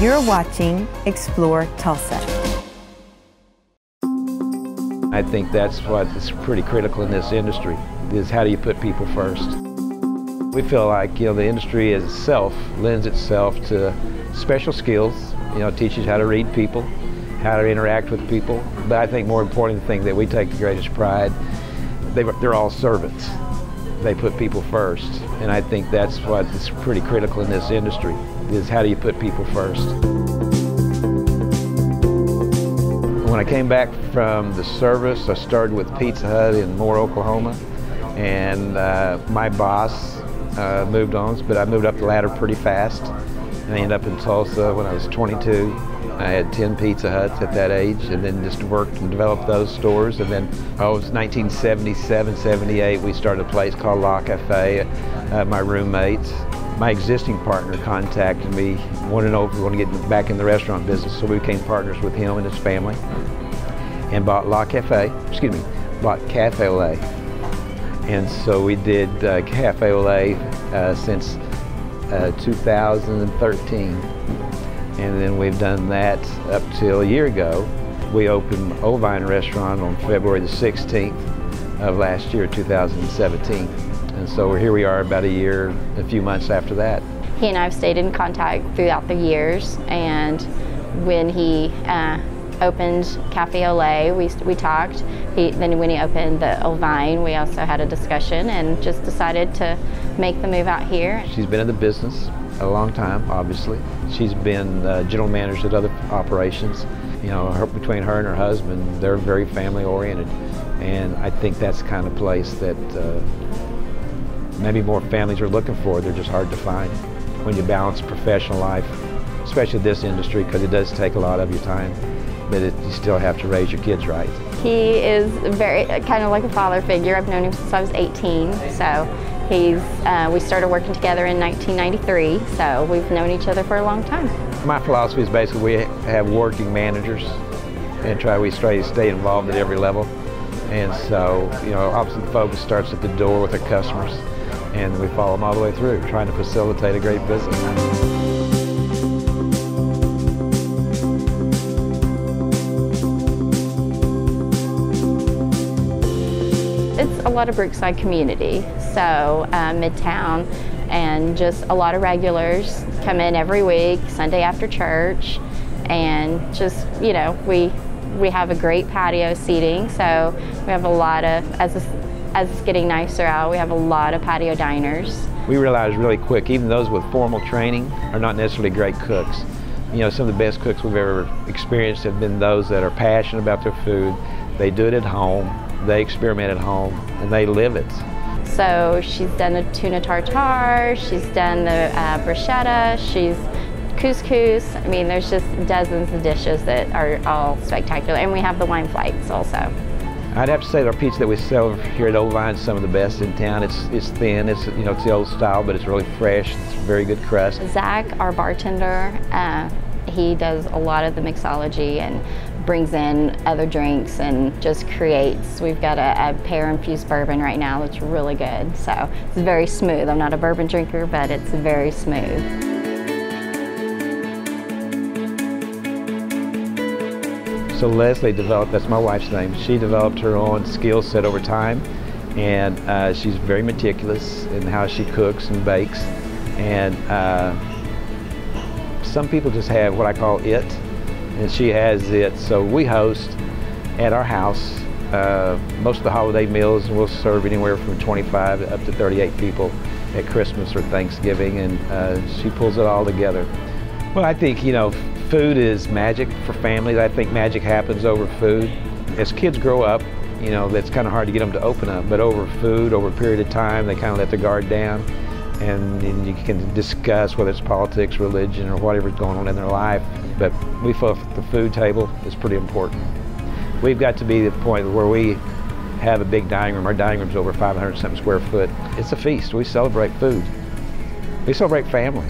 You're watching Explore Tulsa. I think that's what is pretty critical in this industry, is how do you put people first. We feel like, you know, the industry itself lends itself to special skills, you know, teaches how to read people, how to interact with people. But I think more important thing that we take the greatest pride, they, they're all servants. They put people first. And I think that's what is pretty critical in this industry, is how do you put people first. When I came back from the service, I started with Pizza Hut in Moore, Oklahoma. And uh, my boss uh, moved on, but I moved up the ladder pretty fast. I ended up in Tulsa when I was 22. I had 10 Pizza Huts at that age and then just worked and developed those stores. And then oh, it was 1977, 78, we started a place called La Cafe. Uh, my roommates, my existing partner contacted me, wanted to know if we want to get back in the restaurant business. So we became partners with him and his family and bought La Cafe, excuse me, bought Cafe Ole. And so we did uh, Cafe Ole uh, since uh, 2013. And then we've done that up till a year ago. We opened Ol'Vine Restaurant on February the 16th of last year, 2017. And so here we are about a year, a few months after that. He and I have stayed in contact throughout the years and when he uh, opened Cafe Ole, we, we talked. He, then when he opened the Ol'Vine, we also had a discussion and just decided to make the move out here. She's been in the business a long time, obviously. She's been uh, general manager at other operations. You know, her, between her and her husband, they're very family oriented. And I think that's the kind of place that uh, maybe more families are looking for. They're just hard to find when you balance professional life, especially this industry, because it does take a lot of your time but it, you still have to raise your kids right. He is very kind of like a father figure. I've known him since I was 18, so he's uh, we started working together in 1993, so we've known each other for a long time. My philosophy is basically we have working managers and try we try to stay involved at every level. And so, you know, obviously the focus starts at the door with our customers and we follow them all the way through, trying to facilitate a great business. A lot of Brookside community, so uh, Midtown, and just a lot of regulars come in every week, Sunday after church, and just, you know, we we have a great patio seating, so we have a lot of, as, as it's getting nicer out, we have a lot of patio diners. We realized really quick, even those with formal training are not necessarily great cooks. You know, some of the best cooks we've ever experienced have been those that are passionate about their food, they do it at home, they experiment at home, and they live it. So she's done the tuna tartare, she's done the uh, bruschetta, she's couscous. I mean, there's just dozens of dishes that are all spectacular. And we have the wine flights also. I'd have to say our pizza that we sell here at Ol'Vine is some of the best in town. It's it's thin, it's you know it's the old style, but it's really fresh. It's very good crust. Zach, our bartender, uh, he does a lot of the mixology and brings in other drinks and just creates. We've got a, a pear infused bourbon right now that's really good. So it's very smooth. I'm not a bourbon drinker, but it's very smooth. So Leslie developed, that's my wife's name, she developed her own skill set over time and uh, she's very meticulous in how she cooks and bakes and uh, some people just have what I call it, and she has it. So we host at our house uh, most of the holiday meals, and we'll serve anywhere from 25 up to 38 people at Christmas or Thanksgiving, and uh, she pulls it all together. Well, I think, you know, food is magic for families. I think magic happens over food. As kids grow up, you know, it's kind of hard to get them to open up, but over food, over a period of time, they kind of let their guard down and, and, you can discuss whether it's politics, religion, or whatever's going on in their life. But we feel the food table is pretty important. We've got to be the point where we have a big dining room. Our dining room's over 500 something square foot. It's a feast. We celebrate food. We celebrate family.